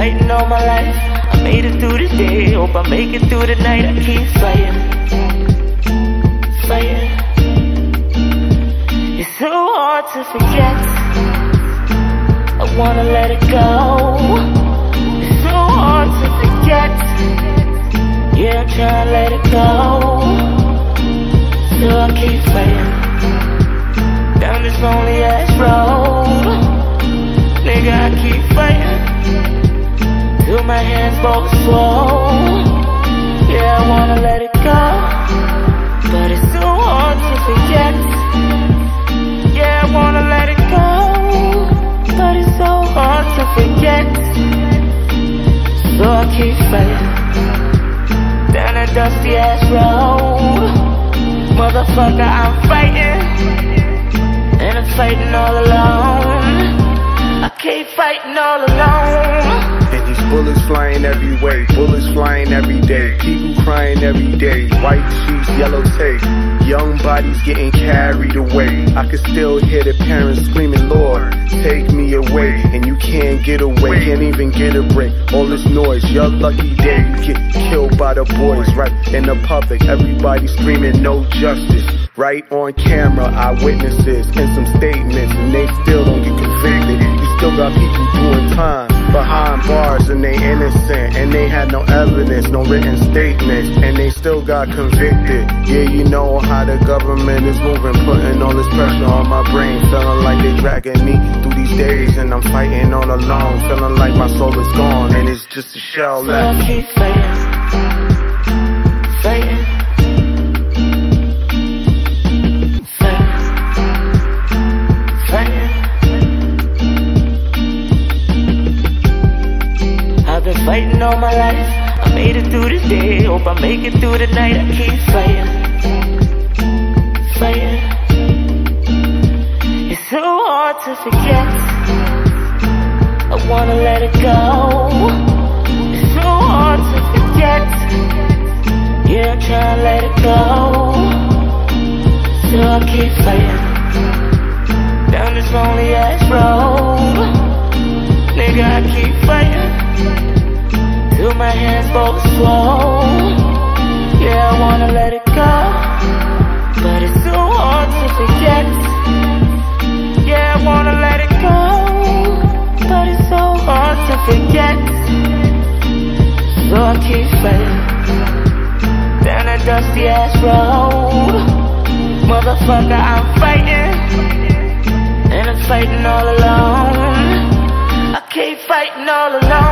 fighting all my life. I made it through the day, hope I make it through the night. I keep fighting, fighting. It's so hard to forget. I wanna let it go. It's so hard to forget. Yeah, I'm trying to let it go. So I keep fighting my hands both swole. Yeah, I wanna let it go, but it's so hard to forget. Yeah, I wanna let it go, but it's so hard to forget. So I keep fighting down a dusty ass road. Motherfucker, I'm fighting, and I'm fighting all alone. I keep fighting all alone. Bullets flying every way, bullets flying every day, people crying every day, white sheets, yellow tape, young bodies getting carried away. I can still hear the parents screaming, Lord, take me away, and you can't get away, can't even get a break. All this noise, your lucky day, you get killed by the boys, right in the public, everybody screaming, no justice. Right on camera, eyewitnesses and some statements, and they still don't get convicted. You still got people doing time behind bars and they innocent and they had no evidence, no written statements, and they still got convicted. Yeah, you know how the government is moving, putting all this pressure on my brain, feeling like they dragging me through these days, and I'm fighting all alone, feeling like my soul is gone and it's just a shell left. Fighting. All my life. I made it through the day, hope I make it through the night. I keep fighting, fighting. It's so hard to forget. I wanna let it go. It's so hard to forget. Yeah, I'm trying to let it go. So I keep fighting both swole. Yeah, I wanna let it go, but it's so hard to forget. Yeah, I wanna let it go, but it's so hard to forget. So I keep fighting down a dusty ass road. Motherfucker, I'm fighting, and I'm fighting all alone I keep fighting all alone.